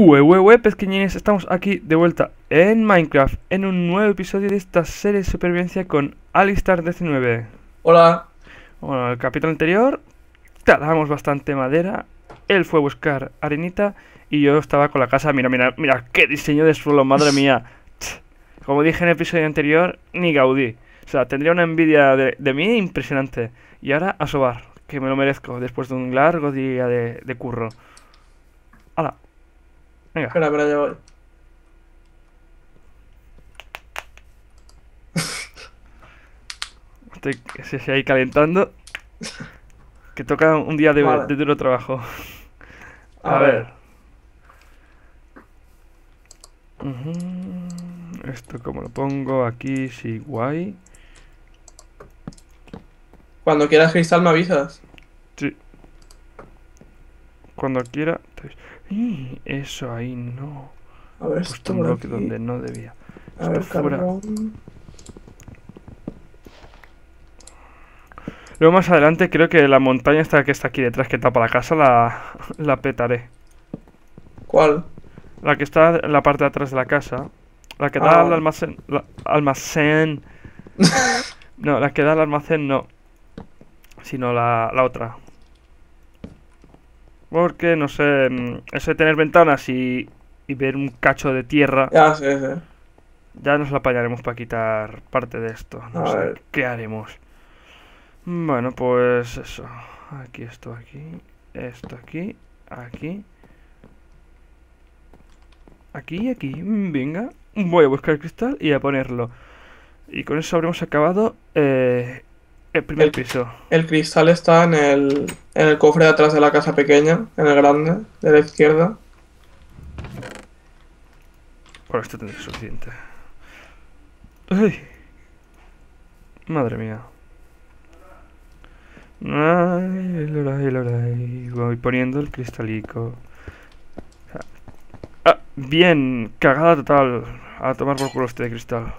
Ue, ue, ue, pesquiñines, estamos aquí de vuelta en Minecraft, en un nuevo episodio de esta serie de supervivencia con Alistar19. Hola. Bueno, el capítulo anterior talábamos bastante madera, él fue a buscar arenita y yo estaba con la casa, mira, mira, mira, qué diseño de suelo, madre mía. Como dije en el episodio anterior, ni Gaudí. O sea, tendría una envidia de, de mí impresionante. Y ahora a sobar, que me lo merezco después de un largo día de, de curro. ¡Hala! Venga. Espera, espera, ya voy. Estoy sí, ahí calentando. Que toca un día de, Vale. de duro trabajo. A, A ver. Esto como lo pongo aquí, sí, guay. Cuando quieras cristal me avisas. Sí. Cuando quiera. te- Eso ahí no. A ver, He puesto un bloque aquí. donde no debía. A ver, fuera. carbón. Luego más adelante creo que la montaña esta que está aquí detrás que tapa la casa la, la petaré. ¿Cuál? La que está en la parte de atrás de la casa. La que da Ah. al almacén. la- almacén. No, la que da al almacén no. Sino la, la otra. Porque, no sé, mm, eso de tener ventanas y, y ver un cacho de tierra, Ya sé, sé. ya nos la apañaremos para quitar parte de esto. No A sé, ver. ¿qué haremos? Bueno, pues eso. Aquí esto, aquí. Esto aquí. Aquí. Aquí y aquí. Mm, Venga. Voy a buscar el cristal y a ponerlo. Y con eso habremos acabado eh, el primer El- piso. El cristal está en el, en el cofre de atrás de la casa pequeña, en el grande, de la izquierda. Por esto tendré suficiente. ¡Ay! Madre mía. Voy poniendo el cristalico. Ah, bien, cagada total. A tomar por culo este de cristal.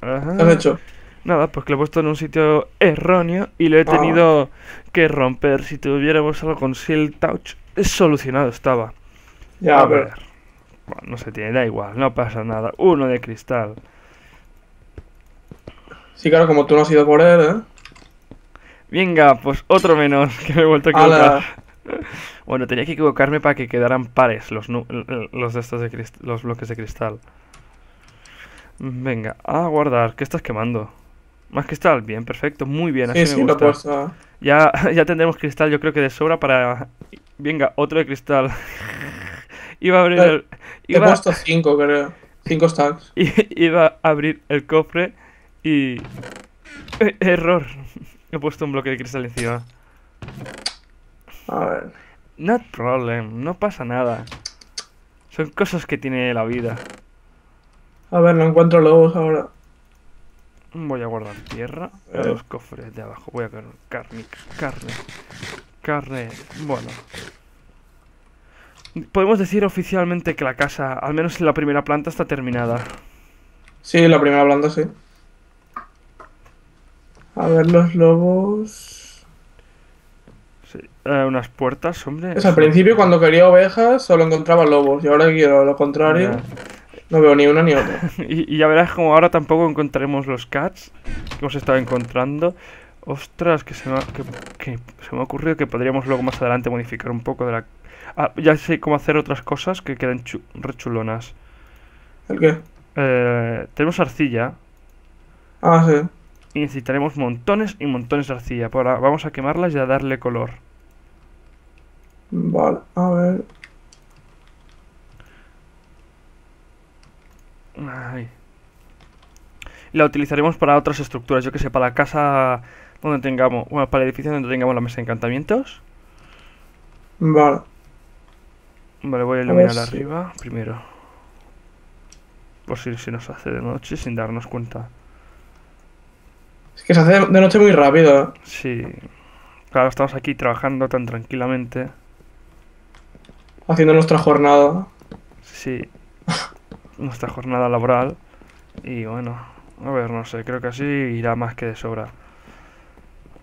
Ajá. ¿Qué has hecho? Nada, pues que lo he puesto en un sitio erróneo y lo he Ah. tenido que romper. Si tuviéramos algo con Seal Touch, solucionado estaba. Ya, A ver. Bueno, no se tiene, da igual, no pasa nada. Uno de cristal. Sí, claro, como tú no has ido por él, ¿eh? Venga, pues otro menos, que me he vuelto a equivocar. ¡Hala! Bueno, tenía que equivocarme para que quedaran pares los, los de estos de los bloques de cristal. Venga, a guardar. ¿Qué estás quemando? Más cristal, bien, perfecto, muy bien, así Sí, me sí, lo gusta. Ya, ya tendremos cristal, yo creo que de sobra para. Venga, otro de cristal. iba a abrir Eh, el. He puesto 5, creo. 5 stacks. iba a abrir el cofre y. Eh, error. He puesto un bloque de cristal encima. A ver. Not problem, no pasa nada. Son cosas que tiene la vida. A ver, no encuentro lobos ahora. Voy a guardar tierra en Eh. los cofres de abajo. Voy a carne, carne, carne, carne. Bueno. Podemos decir oficialmente que la casa, al menos en la primera planta, está terminada. Sí, la primera planta sí. A ver, los lobos. Sí. Eh, unas puertas, hombre. Pues al principio, cuando quería ovejas, solo encontraba lobos. Y ahora quiero lo contrario. No veo ni una ni otra. Y, y ya verás como ahora tampoco encontraremos los cats que hemos estado encontrando. Ostras, que se me ha, que, que se me ha ocurrido que podríamos luego más adelante modificar un poco de la... Ah, ya sé cómo hacer otras cosas que quedan chu- re chulonas. ¿El qué? Eh, tenemos arcilla Ah, sí. y necesitaremos montones y montones de arcilla. Ahora vamos a quemarlas y a darle color. Vale, a ver. Ay. La utilizaremos para otras estructuras, yo que sé, para la casa donde tengamos, bueno, para el edificio donde tengamos la mesa de encantamientos. Vale. Vale, voy a iluminar arriba primero. Por si se nos hace de noche sin darnos cuenta. Es que se hace de noche muy rápido. Sí. Claro, estamos aquí trabajando tan tranquilamente. Haciendo nuestra jornada. Sí. Nuestra jornada laboral. Y bueno, a ver, no sé, creo que así irá más que de sobra.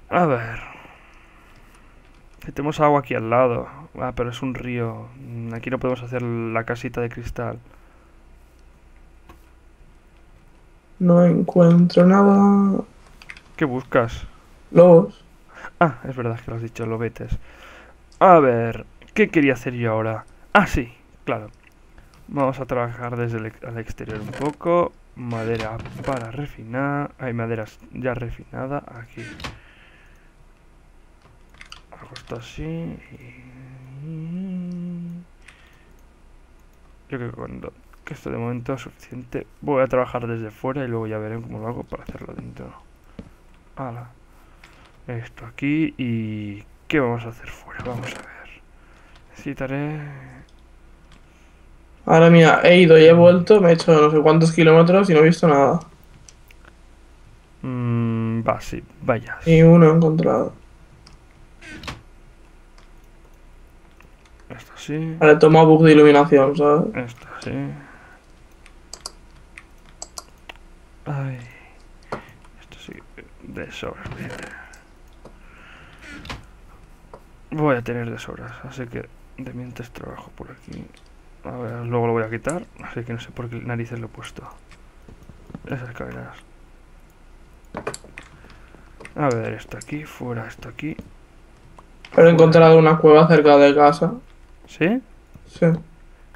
A ver. Tenemos agua aquí al lado. Ah, pero es un río. Mm, Aquí no podemos hacer la casita de cristal. No encuentro nada. ¿Qué buscas? Lobos. Ah, es verdad que lo has dicho, lobetes. A ver, ¿qué quería hacer yo ahora? Ah, sí, claro. Vamos a trabajar desde el al exterior un poco. Madera para refinar. Hay madera ya refinada aquí. Hago esto así. Yo creo que cuando que esto de momento es suficiente. Voy a trabajar desde fuera y luego ya veré cómo lo hago para hacerlo dentro. Esto aquí y... ¿Qué vamos a hacer fuera? Vamos a ver. Necesitaré... Ahora mira, he ido y he vuelto, me he hecho no sé cuántos kilómetros y no he visto nada. Mm, va, sí, vaya. Ni uno he encontrado. Esto sí. Vale, toma bug de iluminación, ¿sabes? Esto sí. Ay. Esto sí. De sobras. voy a tener. Voy a tener de sobras, así que de mientras trabajo por aquí. A ver, luego lo voy a quitar, así que no sé por qué narices lo he puesto. Esas cadenas. A ver, esto aquí, fuera, esto aquí. Pero he encontrado una cueva cerca de casa. ¿Sí? Sí.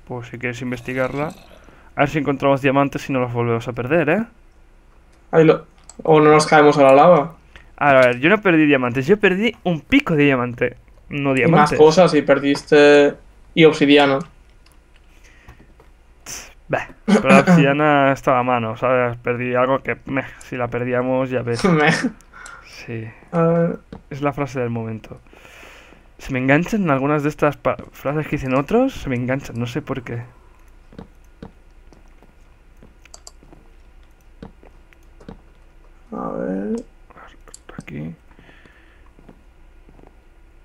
Pues si quieres investigarla. A ver si encontramos diamantes y no los volvemos a perder, ¿eh? Ahí lo... O no nos caemos a la lava. A ver, yo no perdí diamantes, yo perdí un pico de diamante. No Y más diamantes. cosas y perdiste... Y obsidiana. Bah, pero la obsidiana estaba a mano, ¿sabes? Perdí algo que, meh, si la perdíamos, ya ves. Sí, ver, es la frase del momento. Se me enganchan algunas de estas frases que dicen otros, se me enganchan, no sé por qué. a ver... Esto aquí.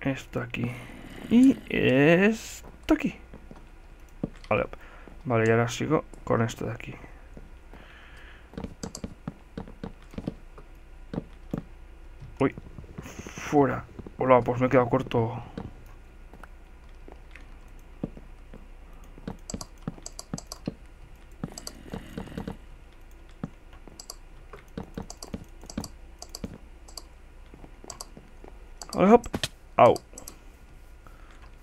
Esto aquí. Y esto aquí. Vale, vale, y ahora sigo con esto de aquí. Uy, fuera. Hola, pues me he quedado corto. Hop. Au.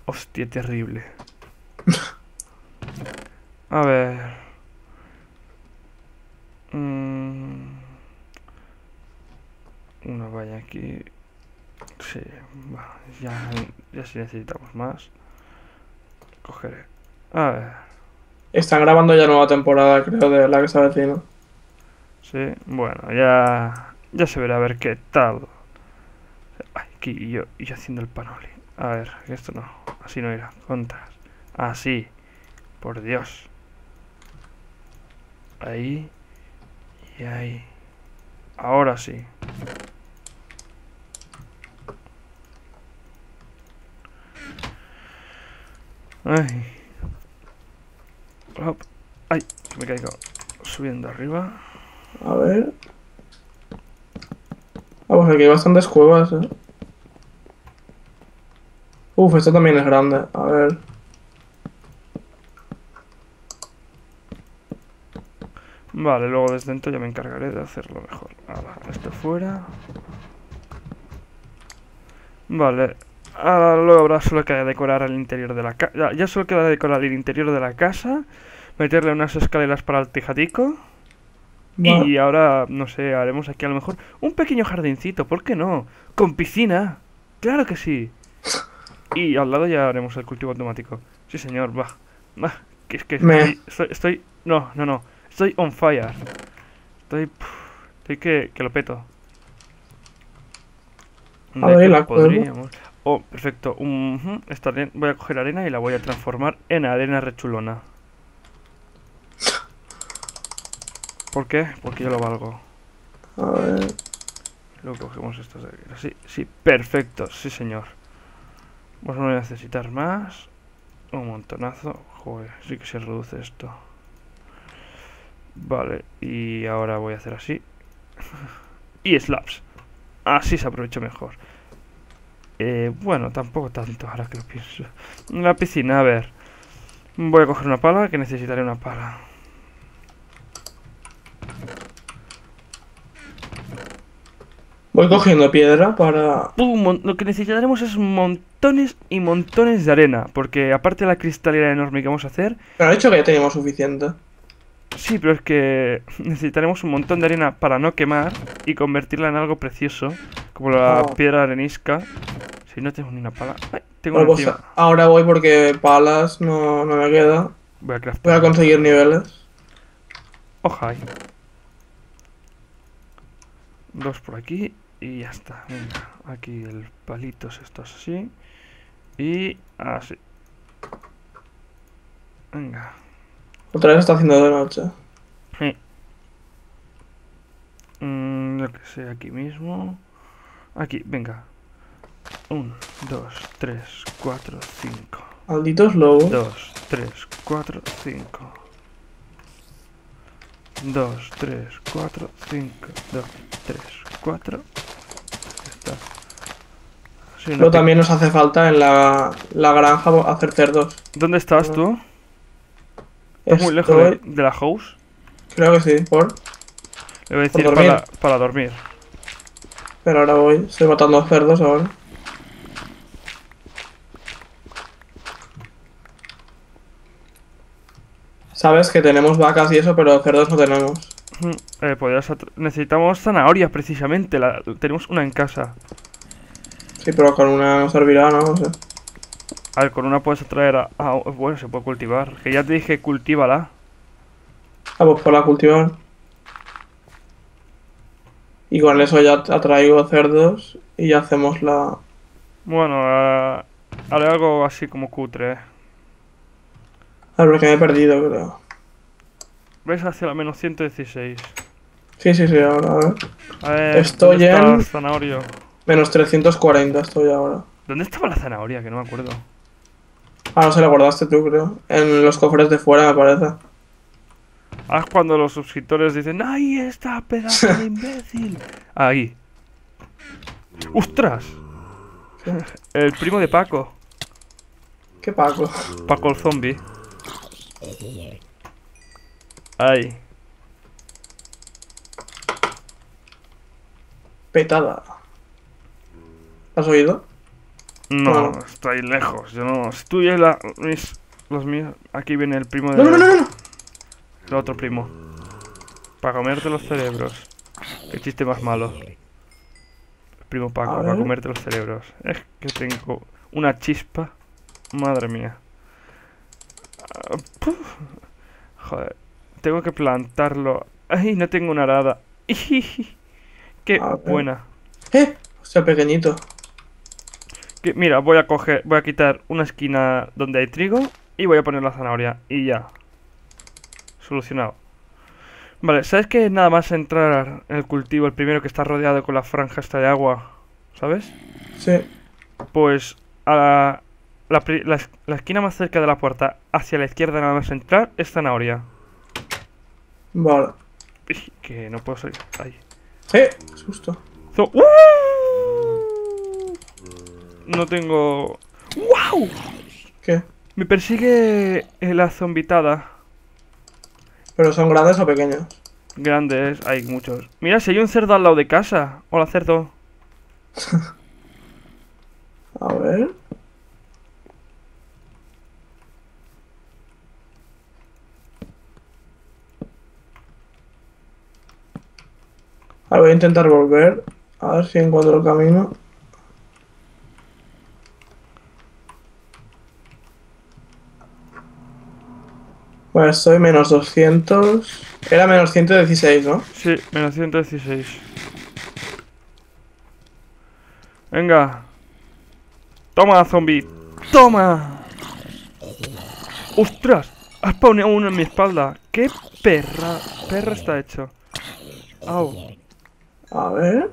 Hostia, terrible. A ver. Mm. Una valla aquí. Sí, va, ya, ya si necesitamos más. Cogeré. A ver. Están grabando ya nueva temporada, creo, de la que se avecina. Sí, bueno, ya. Ya se verá a ver qué tal. Aquí y yo, y yo haciendo el panoli. A ver, esto no. Así no irá. Contras. Así. Por Dios. Ahí. Y ahí. Ahora sí. Ay. Hop. Ay, me caigo. Subiendo arriba. A ver... Ah, pues aquí hay bastantes cuevas, eh. Uf, esta también es grande. A ver... Vale, luego desde dentro ya me encargaré de hacerlo mejor. Ahora, esto fuera. Vale. Ahora luego solo que decorar el interior de la casa. Ya, ya solo queda decorar el interior de la casa. Meterle unas escaleras para el tejadico. Va- Y ahora, no sé, haremos aquí a lo mejor un pequeño jardincito, ¿por qué no? Con piscina. Claro que sí. Y al lado ya haremos el cultivo automático. Sí, señor, va. Va, que es que Me. estoy, estoy, estoy- No, no, no. Estoy on fire. Estoy... Estoy que, que lo peto. A ver, la podríamos- Oh, perfecto. Esta aren- voy a coger arena y la voy a transformar en arena rechulona. ¿Por qué? Porque yo lo valgo. A ver... Luego cogemos estas de aquí. Sí, sí, perfecto, sí señor. No voy a necesitar más. Un montonazo. Joder, sí que se reduce esto. Vale, y ahora voy a hacer así. y slabs. Así se aprovecha mejor. Eh, bueno, tampoco tanto, ahora que lo pienso. La piscina, a ver. Voy a coger una pala, que necesitaré una pala. Voy cogiendo piedra para... Mon- lo que necesitaremos es montones y montones de arena, porque aparte de la cristalera enorme que vamos a hacer, Pero he dicho que ya teníamos suficiente. sí, pero es que necesitaremos un montón de arena para no quemar y convertirla en algo precioso, como la Oh. piedra arenisca. Si no tengo ni una pala. Ay, tengo una pues ahora voy porque palas no, no me queda. Voy a Voy craftear. a conseguir niveles. Ojalá. Dos por aquí y ya está. Venga, aquí el palitos estos así. Y así. Venga. Otra vez está haciendo de noche. Mm, yo que sé, aquí mismo. Aquí, venga. Un, dos, tres, cuatro, cinco. Malditos lobos. Dos, tres, cuatro, cinco. Dos, tres, cuatro, cinco. Dos, tres, cuatro. Ya está. Sí, Luego pi- también nos hace falta en la, la granja hacer cerdos. ¿Dónde estás tú? ¿Estás muy lejos de, Estoy- de la house? Creo que sí, por. Le voy a decir dormir. para, para dormir. Pero ahora voy. Estoy matando cerdos ahora. Sabes que tenemos vacas y eso, pero cerdos no tenemos. Eh, atr- Necesitamos zanahorias precisamente. La... Tenemos una en casa. Sí, pero con una no servirá, ¿no? No sé. A ver, con una puedes atraer a... Bueno, se puede cultivar. Que ya te dije, cultívala. Ah, pues por la cultivar. Y con eso ya atraigo cerdos y ya hacemos la... Bueno, haré algo así como cutre. A ver, porque me he perdido, creo. ¿Ves hacia la menos 116? Sí, sí, sí, ahora, a ver. A ver, Estoy ¿dónde está en- zanahorio? Menos 340 estoy ahora. ¿Dónde estaba la zanahoria? Que no me acuerdo. Ah, no se la guardaste tú, creo. En los cofres de fuera, me parece. Ah, es cuando los suscriptores dicen ¡Ahí está, pedazo de imbécil! Ahí. ¡Ostras! El primo de Paco. ¿Qué Paco? Paco el zombie. Ahí. Petada. ¿Has oído? No, No. está ahí lejos. Yo no. Si tú y la, mis, los míos. Aquí viene el primo de. No, no, no, no. El otro primo. Para comerte los cerebros. Qué chiste más malo. El primo Paco, para comerte los cerebros. Es que tengo una chispa. Madre mía. Ah. Joder. Tengo que plantarlo. Ay, no tengo una arada. Qué A ver. buena. ¡Eh! Hostia, pequeñito. Que- mira, voy a coger, voy a quitar una esquina donde hay trigo y voy a poner la zanahoria y ya. Solucionado. Vale, ¿sabes que nada más entrar en el cultivo, el primero que está rodeado con la franja esta de agua? ¿Sabes? Sí. Pues a la, la, la es- la esquina más cerca de la puerta, hacia la izquierda nada más entrar, es zanahoria. Vale. Uy, Que no puedo salir. Ahí. ¡Eh! Susto. ¡Uh! No tengo... ¡Wow! ¿Qué? Me persigue eh, la zombitada. ¿Pero son grandes o pequeños? Grandes, hay muchos. Mira, si hay un cerdo al lado de casa. Hola, cerdo. A ver. Ahora voy a intentar volver. A ver si encuentro el camino. Bueno, estoy menos 200. Era menos 116, ¿no? Sí, menos 116. Venga. Toma, zombie. Toma. ¡Ostras! Has spawnado uno en mi espalda. ¡Qué perra! Perra está hecho. Au. A ver.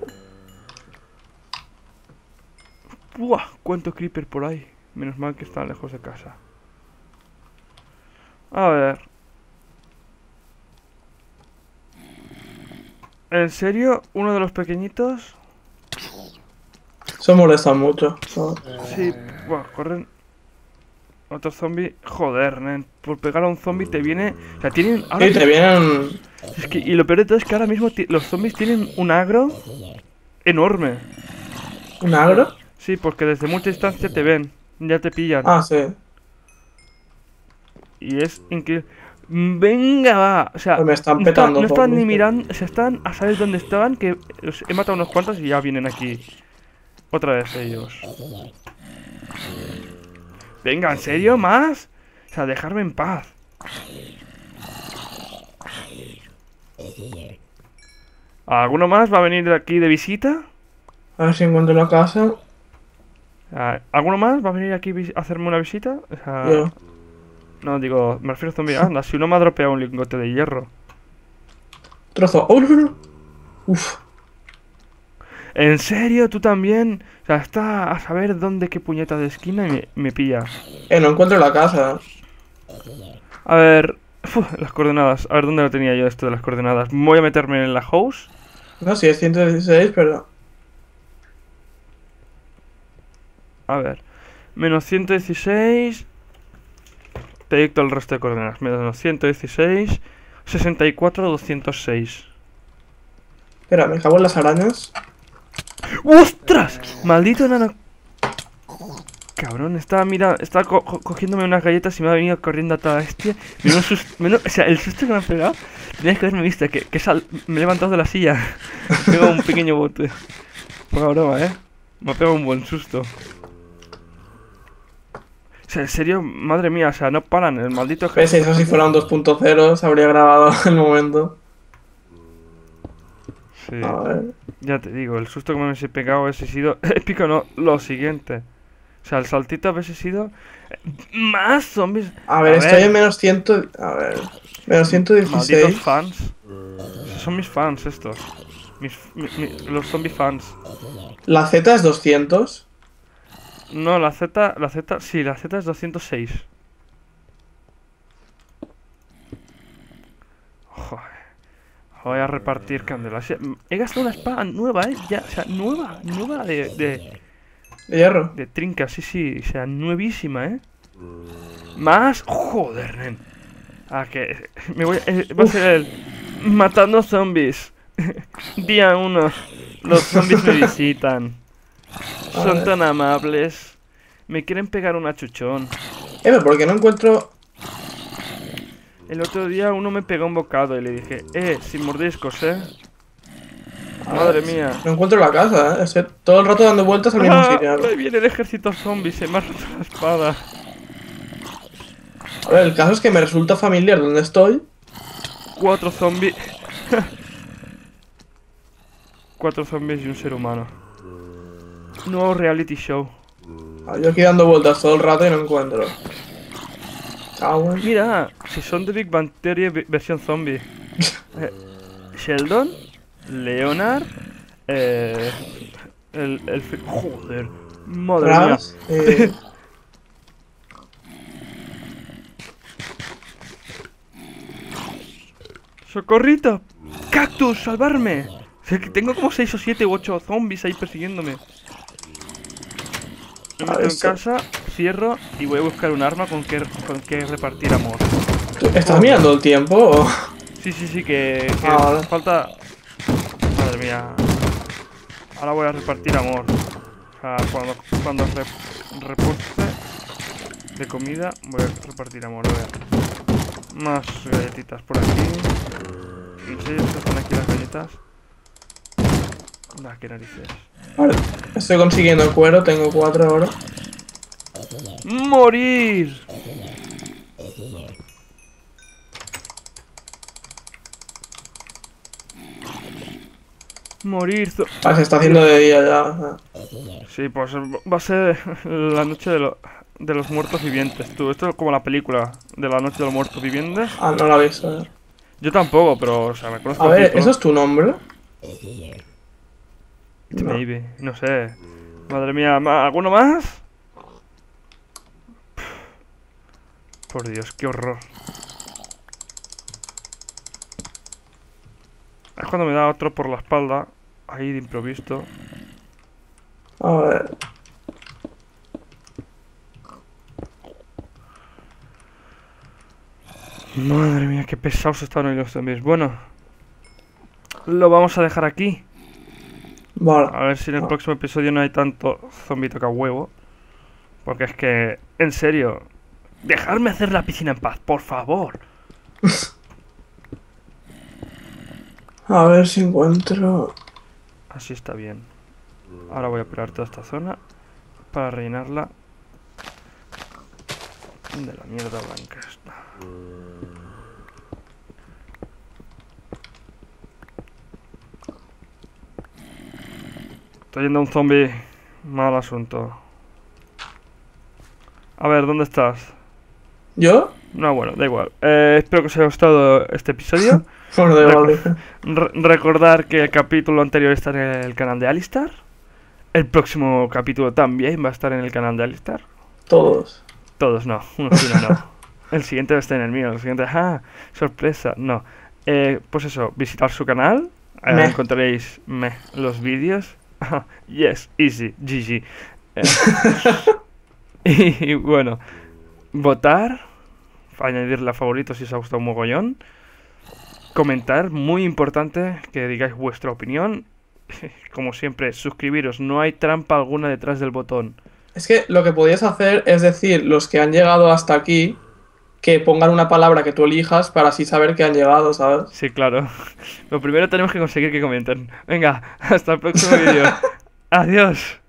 ¡Buah! ¿Cuánto creeper por ahí? Menos mal que está lejos de casa. A ver. ¿En serio? ¿Uno de los pequeñitos? Eso molesta mucho. Sí, buah, corren. Otro zombie. Joder, nen. Por pegar a un zombie te viene. O sea, tienen. ahora Sí, te vienen. Es que- y lo peor de todo es que ahora mismo los zombies tienen un agro enorme. ¿Un agro? Sí, porque desde mucha distancia te ven. Ya te pillan. Ah, sí. Y es increíble. Venga, va. O sea, Pues me están no, están- petando no están ni mirando. Se están a saber dónde estaban. Que los he matado unos cuantos y ya vienen aquí. Otra vez ellos. Venga, ¿en serio? ¿Más? O sea, dejarme en paz. ¿Alguno más va a venir de aquí de visita? A ver si encuentro la casa. Ah, ¿Alguno más va a venir aquí a hacerme una visita? O sea, Yo. no, digo, me refiero a zombie. Anda, si uno me ha dropeado un lingote de hierro. Trozo. ¡Oh, no, no, no! Uf. ¿En serio? ¿Tú también? O sea, está a saber dónde qué puñeta de esquina y me, me pilla. Eh, no encuentro la casa. A ver... uf, las coordenadas. A ver, ¿dónde lo tenía yo esto de las coordenadas? Voy a meterme en la house. No, sí, es 116, pero. A ver. Menos 116... Te dicto el resto de coordenadas. Menos 116... 64, 206. Espera, me cago en las arañas. ¡Ostras! Maldito enano. Cabrón, estaba mira, estaba co- co- cogiéndome unas galletas y me ha venido corriendo a toda bestia. Menos sus- menos- o sea, el susto que me ha pegado, tenías que haberme visto, que, que sal- me he levantado de la silla. Me he pegado un pequeño bote. Poca broma, eh. Me ha pegado un buen susto. O sea, en serio, madre mía, o sea, no paran, el maldito jefe. eso si fuera un 2.0 se habría grabado el momento. Sí, A ver. ya te digo, el susto que me hubiese pegado hubiese sido épico, no, lo siguiente. O sea, el saltito hubiese sido eh, más zombies. A ver, A estoy ver. en menos 100. A ver. Menos Malditos 116. fans. Son mis fans estos. Mis, mi- mi- los zombie fans. La Z es 200. No, la Z, la Z, sí, la Z es 206. Joder. Voy a repartir candelas. He gastado una espada nueva, eh. Ya, o sea, nueva, nueva de, de, De hierro. de trinca, sí, sí. O sea, nuevísima, eh. Más. Joder, nen. Ah, que. Me voy. eh, va a ser el. Matando zombies. Día 1. Los zombies me visitan. Son tan amables. Me quieren pegar un achuchón. Eh, pero ¿por qué no encuentro.? El otro día uno me pegó un bocado y le dije, eh, sin mordiscos, eh. Madre mía. No encuentro la casa, eh. Estoy todo el rato dando vueltas al mismo Ah, sitio. ahí viene el ejército zombie, se me ha roto la espada. A ver, el caso es que me resulta familiar donde estoy. Cuatro zombies. Cuatro zombies y un ser humano. Nuevo reality show. Ah, Yo aquí dando vueltas todo el rato y no encuentro. En- Mira, si son de Big Bang Theory ve- versión zombie. Eh, Sheldon, Leonard, eh, el, el joder, madre mía. Eh, ¡Socorrito! ¡Cactus! ¡Salvarme! O sea, que tengo como 6 o 7 u 8 zombies ahí persiguiéndome. Me meto en casa, cierro y voy a buscar un arma con que, con que repartir amor. ¿tú ¿Estás mirando el tiempo? Sí, sí, sí, que, que Ah, falta... Madre mía. Ahora voy a repartir amor. O sea, cuando, cuando re, reporte de comida, voy a repartir amor. A ver. Más galletitas por aquí. ¿En serio se están aquí las galletas? Da, qué narices. Vale, estoy consiguiendo cuero, tengo cuatro ahora. ¡Morir! Morir. Ah, se está haciendo de día ya. Sí, pues va a ser la noche de, lo- de los muertos vivientes. Tú, esto es como la película de la noche de los muertos vivientes. Ah, no la he visto. eh. Yo tampoco, pero, o sea, me conozco A ver. ¿eso es tu nombre? No. Maybe, no sé. Madre mía, ¿ma- ¿alguno más? Por Dios, qué horror. Es cuando me da otro por la espalda, ahí de improviso. A ver. Madre mía, qué pesados están hoy los zombies. Bueno, lo vamos a dejar aquí. Vale. A ver si en el Ah. próximo episodio no hay tanto zombie toca huevo. Porque es que, en serio, dejarme hacer la piscina en paz, por favor. A ver si encuentro. Así está bien. Ahora voy a operar toda esta zona para rellenarla de la mierda blanca esta. Está yendo un zombie. Mal asunto. A ver, ¿dónde estás? ¿Yo? No, bueno, da igual. Eh, espero que os haya gustado este episodio. Acuerdo. Re- recordar que el capítulo anterior está en el canal de Alistar. El próximo capítulo también va a estar en el canal de Alistar. Todos. Todos no, uno sí, uno no. El siguiente va a estar en el mío. El siguiente, ¡ah! Sorpresa. No. Eh, pues eso, visitar su canal. Ahí Meh. encontraréis meh, los vídeos. Yes, easy, GG. Eh, y, bueno, votar. Añadirle a favoritos si os ha gustado un mogollón. Comentar, muy importante que digáis vuestra opinión. Como siempre, suscribiros. No hay trampa alguna detrás del botón. Es que lo que podías hacer es decir, los que han llegado hasta aquí, que pongan una palabra que tú elijas para así saber que han llegado, ¿sabes? Sí, claro. Lo primero tenemos que conseguir que comenten. Venga, hasta el próximo vídeo. Adiós.